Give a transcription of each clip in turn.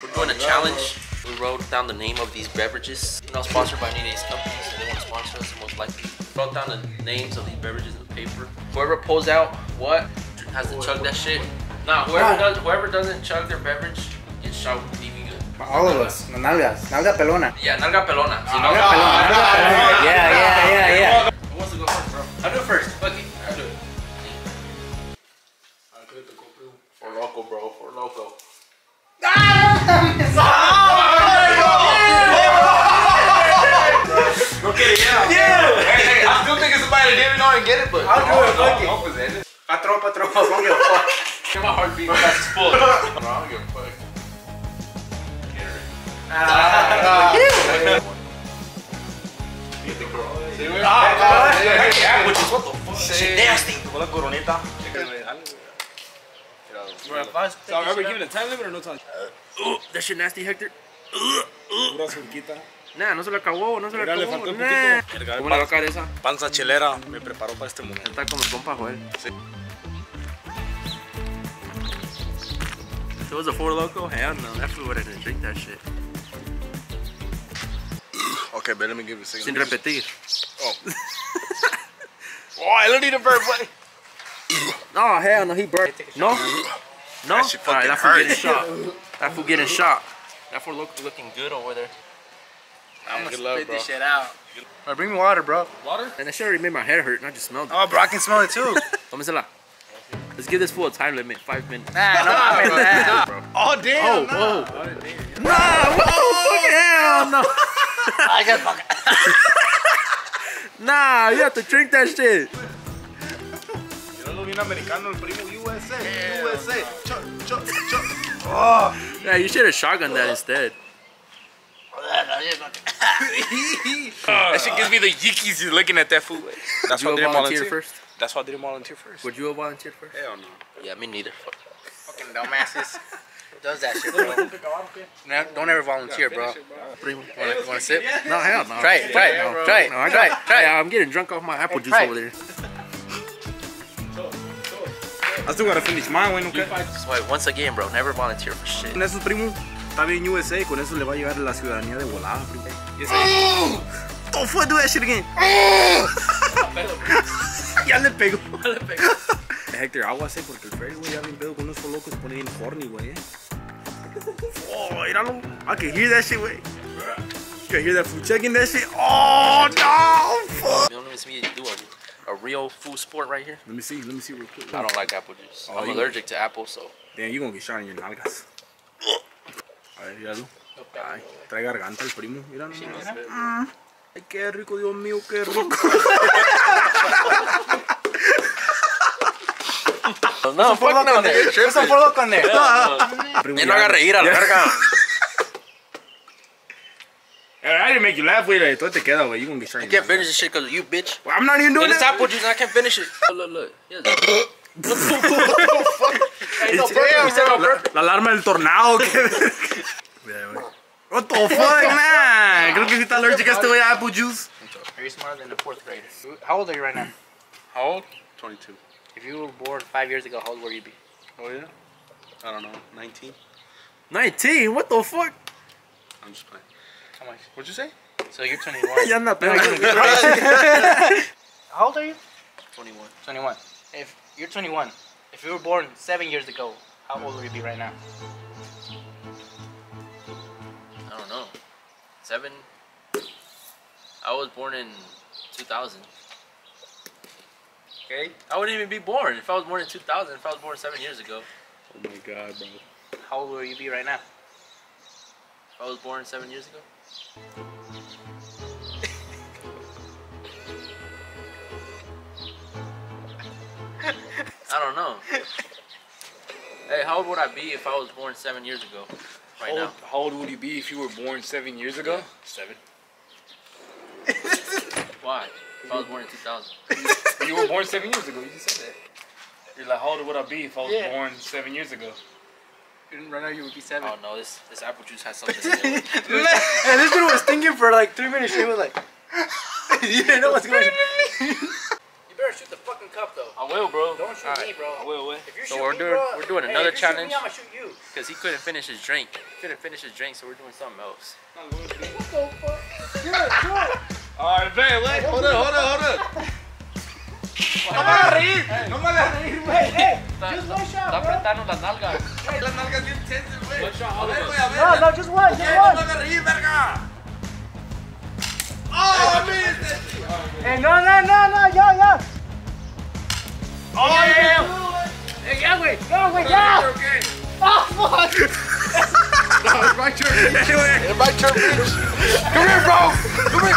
We're doing a challenge. We wrote down the name of these beverages. Not sponsored by any of these companies, so they want to sponsor us most likely. Wrote down the names of these beverages in the paper. Whoever pulls out what has to chug that shit. Nah, whoever does whoever doesn't chug their beverage gets shot with BB gun. All of us. Nalgas. Nalga pelona. Yeah, nalga pelona. Si no, Nalga pelona. Nalga pelona. Yeah, yeah, yeah, yeah. Full. I don't give a fuck. Nasty. Con la coronita. So are we giving a time limit or no time? That shit nasty, Hector. Pura surquita. Nah, no se lo acabó, no se lo le acabó. faltó un Nah. poquito. ¿Cómo le va a caer esa? Panza chelera me preparó para este momento. Está como el compa Joel. Sí. If it was a Four Loko, hell no. That fool would have didn't drink that shit. Okay, but let me give you a second. Sin repetir. Oh, oh, I don't need a burp, buddy. No, hell no, he burnt. No? No? That shit Alright, fucking that fool hurt. getting shot. That fool getting shot. That fool look, looking good over there. I'm gonna love, bro. shit out. Bro, bring me water, bro. Water? And that shit already made my head hurt and I just smelled it. Oh, bro, I can smell it too. Tómesela. Let's give this fool a time limit, five minutes. nah, no mames. nah. Oh, Oh, damn. Oh, whoa. Oh, damn! Nah, what the fuck? Hell no. I got fucking. Nah, you have to drink that shit. Yo lo americano, el primo USA. USA. Chuck, chuck, chuck. Oh. Yeah, you should have shotgunned that instead. That shit gives me the yikes just looking at that food. That's Would why I you didn't have volunteer. first? That's why I didn't volunteer first. Would you have volunteered first? Hell no. Yeah, me neither. Fuck. Fucking dumbasses. Who does that shit, bro? No, don't ever volunteer, bro. Primo. Wanna, wanna sip? No, hell no. Try it, try it, No, try it, no, I try it, got, try it. Yeah, I'm getting drunk off my apple juice over there. I still gotta finish mine, güey, nunca. That's why, once again, bro, never volunteer for shit. Con eso, primo, está bien USA, con eso le va a llegar la ciudadanía de volada, primo. Y ese- Oh, fuck, do that shit again. ya le pegó. Hector, aguas, eh, porque el Freddy, güey, ya bien pedo con unos locos se pone bien horny, güey, eh. Oh, míralo. I can hear that shit, güey. You can hear that food checking that shit. Oh, no, fuck. You don't even see me do a, a real food sport right here. Let me see, let me see real quick. I don't like apple juice. Oh, I'm allergic to apple, so. Damn, you gonna get shot in your nalgas. A ver, míralo. Ay, trae garganta el primo, míralo. Mm. Ay, qué rico, Dios mío, qué rico. No, fuck no, nigga. There's some Four Loko in there. Primo, Ya no haga reír a la ya. verga. I didn't make you laugh, güey. Todo te queda, güey. You gonna get shot I in your can't finish this shit because of you, bitch. nalgas. I'm not even doing And it's that. apple juice and I can't finish it. Look, look, look. Yes. Hey, no It's- burping. We said no burping. La alarma del tornado, qué Mira, güey. What the fuck, man? Creo que sí está allergic a este güey a apple juice. Are you smarter than a fourth grader? How old are you right now? How old? 22. If you were born five years ago, how old would you be? Oh, yeah? I don't know. 19? 19? What the fuck? I'm just playing. How much? What'd you say? So you're 21. Ya anda pedo. How old are you? 21. 21. If you're 21, if you were born seven years ago, how old would you be right now? I don't know. Seven? I was born in 2000. Okay? I wouldn't even be born if I was born in 2000, if I was born seven years ago. Oh my god, bro. How old will you be right now? If I was born seven years ago. I don't know. Hey, how old would I be if I was born seven years ago? Right How now. old, how old would you be if you were born seven years ago? Seven. Why? If I was born in 2000. You were born seven years ago. You just said that. You're like, how old would I be if I was Yeah. born seven years ago? Right now you would be seven. Oh no, this this apple juice has something to do with it. and this dude was thinking for like three minutes. He was like, you didn't know what's going on. You better shoot the fucking cup though. I will, bro. Don't shoot Alright. me, bro. I will, wait. If you So shoot we're me, doing- bro, we're doing hey, another if challenge. Me, I'm gonna shoot you. Because he couldn't finish his drink. He couldn't finish his drink, so we're doing something else. Alright, ve, güey. Hold on, hold on, hold on. No me hagas reír. No me hagas reír, güey. Está, está apretando las nalgas. Las nalgas bien tensas, güey. One shot, A all ver, of güey, us. a ver. No, no, just one, Eh, just No me one. hagas reír, verga. Oh, missed it. Hey, no, no, no, no, yo, yo. Oh, yeah. Hey, yeah, güey, no, güey, ya. Okay. Oh, fuck. No, it's my turn. Anyway, It's my turn, bitch. Come here, bro. Come here.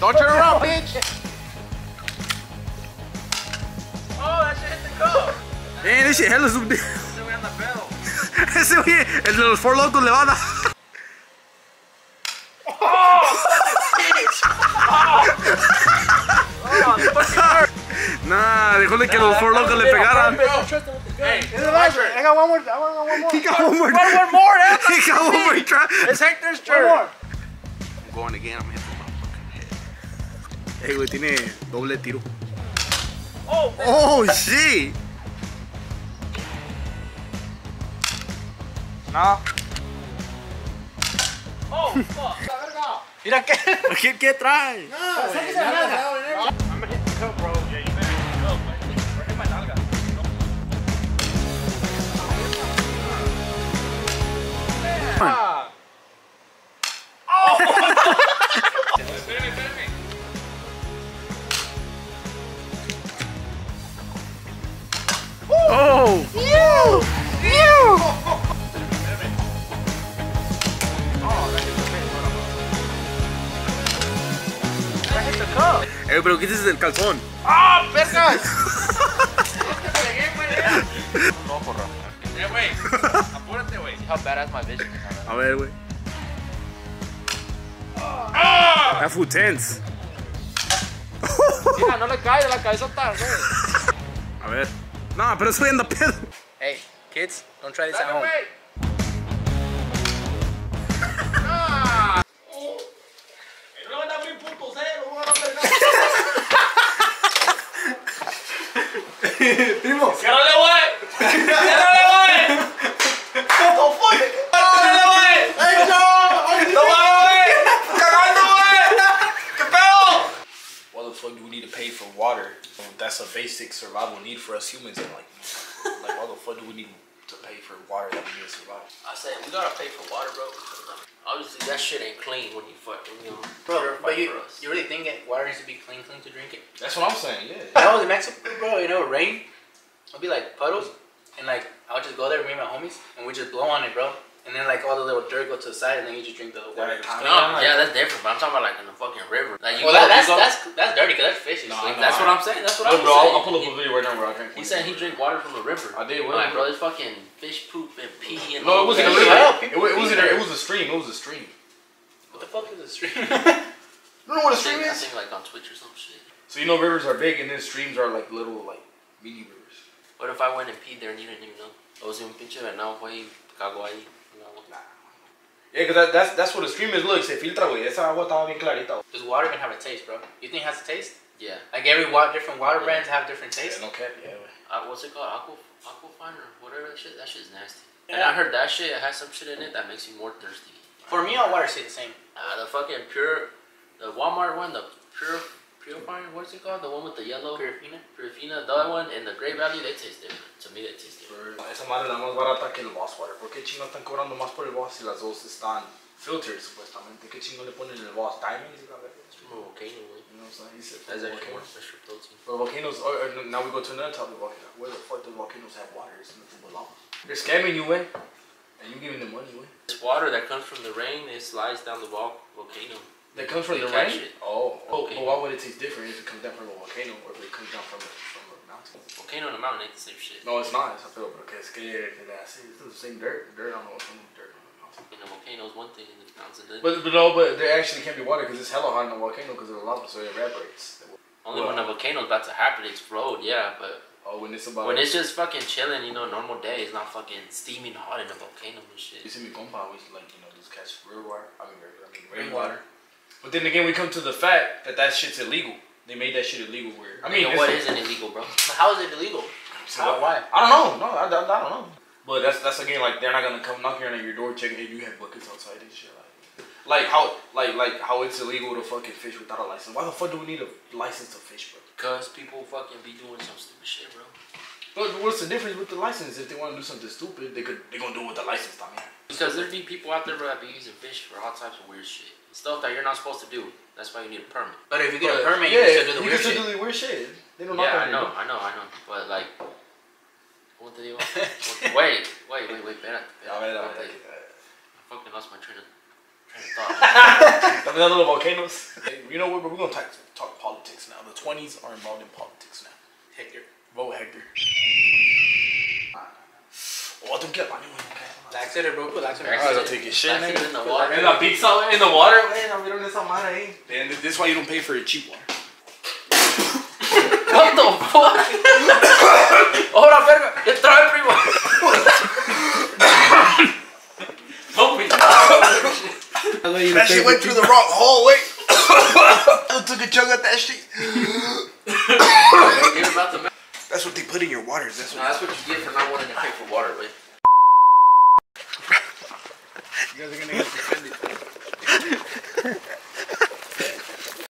Don't turn around, bitch. Oh, that shit hit the cup. eh, this shit hella zoom. Ese güey anda pedo. Ese güey, el de los Four Lokos le va a dar. Nah, dejó de que los Four Lokos le pegaran. Hey, I got one more, I got one more. He got one more. one more, more? He got one more try. It's Hector's One turn. more. I'm going again. I'm hitting my fucking head. Hey, güey, tiene doble tiro. Oh, Oh, shit. No. oh, fuck. Mira que. ¿Qué, qué trae? I'm gonna hit the Eh, pero quítese el calzón. ¡Ah, vergas! No, porra. Eh, güey. Apúrate, güey. How badass my vision is. A ver, güey. ¡Ah! That food tense. Mira, no le cae de la cabezota, güey. A ver. No, pero eso anda pedo. Hey, kids, don't try this at home. Primo. ¡Ciérrale, güey! ¡Ciérrale, güey! ¡Ciérrale, güey! ¡No mames, güey! ¡Cagando, güey! ¿Qué pedo? Why the fuck do we need to pay for water? That's a basic survival need for us humans. And like, like why the fuck do we need to pay for water that we need to survive? I said we gotta pay for water, bro. Obviously, that shit ain't clean when you fuck when you Bro, purify but you, you really think that water needs to be clean, clean to drink it? That's what I'm saying. Yeah. When I was in Mexico, bro, you know, rain, it'll be like puddles, and like I'll just go there with me and my homies, and we just blow on it, bro. And then like all the little dirt go to the side, and then you just drink the water. No, yeah, that's different. But I'm talking about like in the fucking river. Like you Well, go, that's, you go, that's that's dirty, cause that's fish. No, Like, I know. that's what I'm saying. That's what Look, I'm bro, saying. I'll, I'll pull up a video right now where I drink. He said he drank water from the river. I did. I'm What? like, bro, there's fucking fish poop and pee and No, it wasn't a that river. shit. It, people it wasn't. pee A, there. it was a stream. It was a stream. What the fuck is a stream? You know what a stream think, I is? think like on Twitch or some shit. So you know rivers are big and then streams are like little like mini rivers. What if I went and peed there and you didn't even know? O si un pinche venado fue y cagó ahí. No. Yeah, cause that, that's that's what a stream is. Look, se filtra, güey. Esa agua estaba bien clarita. Does water even have a taste, bro? You think it has a taste? Yeah. Like every wa- different water Yeah. brands have different Yeah, taste. no cap. Yeah. Uh, what's it called? Aqua, Aquafina or whatever that shit? That shit's nasty. Yeah. And I heard that shit has some shit in it that makes you more thirsty. For me, all water tastes the same. Uh, the fucking pure, the Walmart one, the pure, purifying, what's it called? The one with the yellow, Purifina. Purifina, the other one, and the Great Value, they taste different. To me, they taste different. Esa madre la más barata que el Voss Water. ¿Por qué chingo están cobrando más por el Voss si las dos están filtered supuestamente? ¿Qué chingo le ponen en el Voss? Diamonds y la verga. It's from a volcano, güey. You know what I'm saying? He said That's actually volcano. more special protein. But volcanoes, oh, uh, now we go to another topic. Volcano. Where the fuck do volcanoes have water? It's nothing but lava. They're scamming you, way. And you giving them money, way. This water that comes from the rain, it slides down the vol- volcano. That comes from They the rain? it. Oh, Okay. but why would it taste different if it comes down from a volcano or if it comes down from a, from a mountain? Volcano and a mountain ain't the same shit. No, it's not. It's a feel because que que that's it. It's the same dirt. Dirt on the dirt on the mountain. In the volcano is one thing, and the mountain's another. But, but no, but there actually can't be water because it's hella hot in the volcano because of the lava, so it evaporates. Only when a volcano's about to happen, it explode, yeah, but Oh, when it's about when it's just fucking chilling, you know, normal day, it's not fucking steaming hot in a volcano and shit. you see me compa, we like you know just catch river water. I mean, I mean Rainwater. Rainwater. But then again, we come to the fact that that shit's illegal. They made that shit illegal. Where I mean, you know it's what a- isn't illegal, bro? How is it illegal? So How? Why? I don't know. No, I, I, I don't know. But that's that's again like they're not gonna come knocking on your door checking if you have buckets outside and shit like. Like how like like how it's illegal to fucking fish without a license. Why the fuck do we need a license to fish, bro? Cause people fucking be doing some stupid shit, bro. But what's the difference with the license? If they want to do something stupid, they could they gonna do it with the license, I mean. Because there be people out there bro, that be using fish for all types of weird shit. Stuff that you're not supposed to do. That's why you need a permit. But if you get a permit, yeah, you can still do the you weird can shit. still do the weird shit. They don't Yeah, I know. I know, I know. But like, what the deal? What- wait, wait, wait, wait, espérate. A ver, a I fucking lost my train of, train of thought. Another little volcanoes. You know what? We're gonna talk, talk politics now. The twenties are involved in politics now. Hector. Vote Hector. Oh, don't get money. Laxator, bro. Put laxator. Laxator. I don't take your shit, Like, man. in the water. En la pizza, in the water, güey. No vieron esa madre ahí. And this is why you don't pay for a cheap water. What the fuck? Ahora, verga, entra el primo. Help me. That shit went through the wrong hole, wait. I took a chug at that shit. You're about to. That's what they put in your waters. That's No, what. that's what you get for not wanting to pay for water, but You guys are gonna get suspended.